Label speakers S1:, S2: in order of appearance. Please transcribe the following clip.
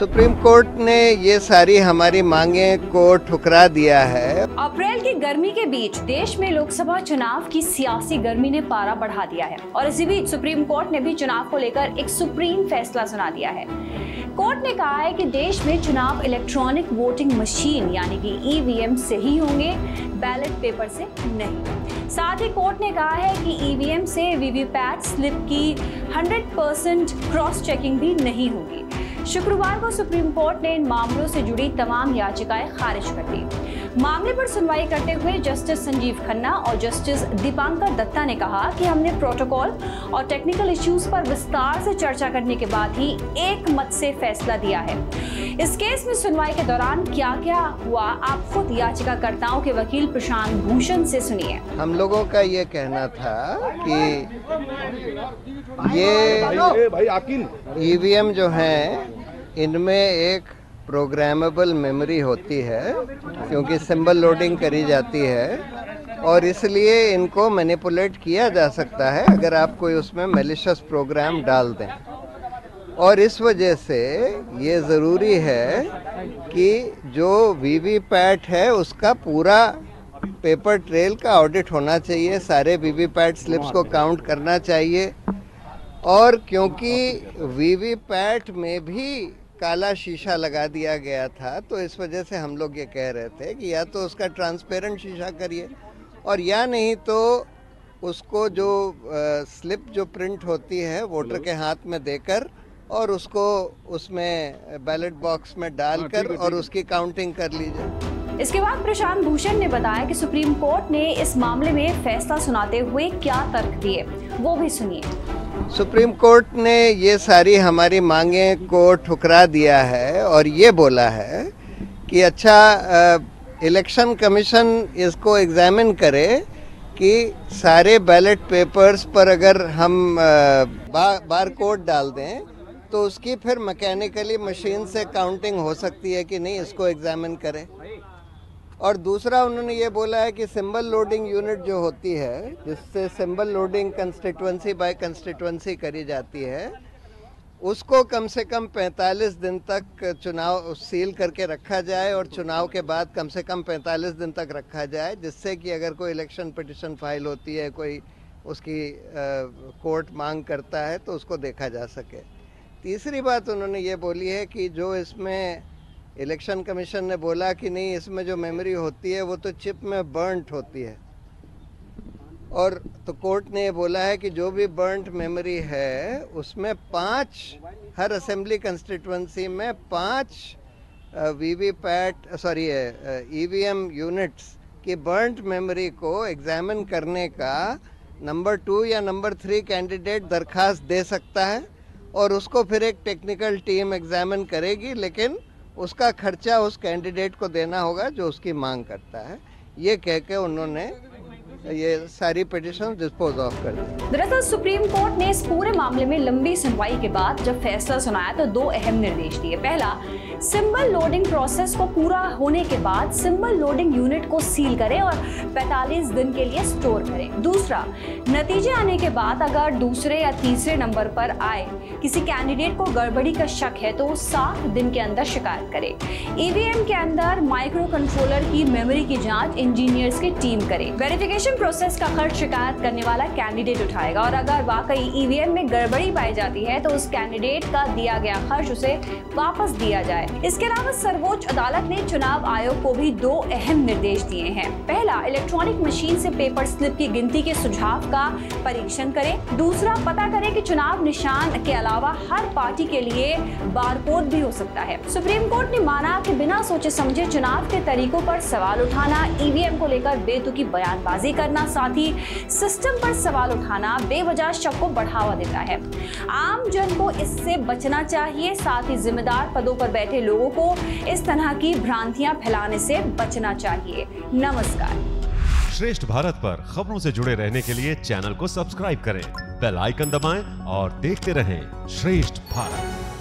S1: Supreme court ने ये सारी हमारी मांगे को ठुकरा दिया है।
S2: अप्रैल की गर्मी के बीच देश में लोकसभा चुनाव की सियासी गर्मी ने पारा बढ़ा दिया है और इसी बीच सुप्रीम कोर्ट ने भी चुनाव को लेकर एक सुप्रीम फैसला सुना दिया है। कोर्ट ने कहा है कि देश में चुनाव इलेक्ट्रॉनिक वोटिंग मशीन यानी कि ईवीएम से ही होंगे, बैलेट पेपर से नहीं। साथ ही कोर्ट ने कहा है कि ईवीएम से वीवीपैट स्लिप की 100 परसेंट क्रॉस चेकिंग भी नहीं होगी। शुक्रवार को सुप्रीम कोर्ट ने इन मामलों से जुड़ी तमाम याचिकाएँ खारिज कर दी। मामले पर सुनवाई करते हुए जस्टिस संजीव खन्ना और जस्टिस दीपांकर दत्ता ने कहा कि हमने प्रोटोकॉल और टेक्निकल इश्यूज़ पर विस्तार से चर्चा करने के बाद ही एक मत से फैसला दिया है। इस केस में सुनवाई के दौरान क्या क्या हुआ आप खुद याचिकाकर्ताओं के वकील प्रशांत भूषण से सुनिए।
S1: हम लोगों का ये कहना था कि ये ईवीएम जो है इनमें एक प्रोग्रामेबल मेमोरी होती है, क्योंकि सिंबल लोडिंग करी जाती है, और इसलिए इनको मैनिपुलेट किया जा सकता है अगर आप कोई उसमें मेलिशस प्रोग्राम डाल दें। और इस वजह से ये ज़रूरी है कि जो वीवीपैट है, उसका पूरा पेपर ट्रेल का ऑडिट होना चाहिए, सारे वीवीपैट स्लिप्स को काउंट करना चाहिए। और क्योंकि वीवीपैट में भी काला शीशा लगा दिया गया था तो इस वजह से हम लोग ये कह रहे थे कि या तो उसका ट्रांसपेरेंट शीशा करिए और या नहीं तो उसको जो स्लिप जो प्रिंट होती है वोटर के हाथ में देकर और उसको उसमें बैलेट बॉक्स में डालकर हाँ, और उसकी काउंटिंग कर लीजिए।
S2: इसके बाद प्रशांत भूषण ने बताया कि सुप्रीम कोर्ट ने इस मामले में फैसला सुनाते हुए क्या तर्क दिए वो भी सुनिए।
S1: सुप्रीम कोर्ट ने ये सारी हमारी मांगे को ठुकरा दिया है और ये बोला है कि अच्छा इलेक्शन कमीशन इसको एग्जामिन करे कि सारे बैलेट पेपर्स पर अगर हम बा, बार कोड डाल दें तो उसकी फिर मैकेनिकली मशीन से काउंटिंग हो सकती है कि नहीं इसको एग्जामिन करें। और दूसरा उन्होंने ये बोला है कि सिंबल लोडिंग यूनिट जो होती है, जिससे symbol loading constituency by constituency करी जाती है, उसको कम से कम 45 दिन तक चुनाव सील करके रखा जाए और चुनाव के बाद कम से कम 45 दिन तक रखा जाए, जिससे कि अगर कोई इलेक्शन पिटिशन फ़ाइल होती है, कोई उसकी कोर्ट मांग करता है तो उसको देखा जा सके। तीसरी बात उन्होंने ये बोली है कि जो इसमें इलेक्शन कमीशन ने बोला कि नहीं, इसमें जो मेमोरी होती है, वो तो चिप में बर्नट होती है। और तो कोर्ट ने ये बोला है कि जो भी बर्नट मेमोरी है, उसमें पाँच, हर असेंबली कंस्टिट्युएंसी में पाँच V V PAT sorry EVM units की बर्नट मेमोरी को एग्जामिन करने का नंबर टू या नंबर थ्री कैंडिडेट दरखास्त दे सकता है और उसको फिर एक टेक्निकल टीम एग्जामिन करेगी, लेकिन उसका खर्चा उस कैंडिडेट को देना होगा जो उसकी मांग करता है। ये कह के उन्होंने ये सारी पिटिशन डिस्पोज ऑफ़ कर दी।
S2: दरअसल सुप्रीम कोर्ट ने इस पूरे मामले में लंबी सुनवाई के बाद जब फैसला सुनाया तो दो अहम निर्देश दिए। पहला सिंबल लोडिंग प्रोसेस को पूरा होने के बाद सिंबल लोडिंग यूनिट को सील करें और 45 दिन के लिए स्टोर करें। दूसरा, नतीजे आने के बाद अगर दूसरे या तीसरे नंबर पर आए, किसी कैंडिडेट को गड़बड़ी का शक है तो सात दिन के अंदर शिकायत करे। ईवीएम के अंदर माइक्रो कंट्रोलर की मेमोरी की जाँच इंजीनियर्स की टीम करे। वेरिफिकेशन प्रोसेस का खर्च शिकायत करने वाला कैंडिडेट उठाएगा और अगर वाकई ईवीएम में गड़बड़ी पाई जाती है तो उस कैंडिडेट का दिया गया खर्च उसे वापस दिया जाए। इसके अलावा सर्वोच्च अदालत ने चुनाव आयोग को भी दो अहम निर्देश दिए हैं। पहला, इलेक्ट्रॉनिक मशीन से पेपर स्लिप की गिनती के सुझाव का परीक्षण करें। दूसरा, पता करें कि चुनाव निशान के अलावा हर पार्टी के लिए बारकोड भी हो सकता है। सुप्रीम कोर्ट ने माना कि बिना सोचे समझे चुनाव के तरीकों पर सवाल उठाना, ईवीएम को लेकर बेतुकी बयानबाजी करना, साथ ही सिस्टम पर सवाल उठाना बेवजह शक को बढ़ावा देता है। आम जन को इससे बचना चाहिए, साथ ही जिम्मेदार पदों पर बैठे लोगों को इस तरह की भ्रांतियाँ फैलाने से बचना चाहिए। नमस्कार।
S3: श्रेष्ठ भारत पर खबरों से जुड़े रहने के लिए चैनल को सब्सक्राइब करें, बेल आइकन दबाएँ और देखते रहें श्रेष्ठ भारत।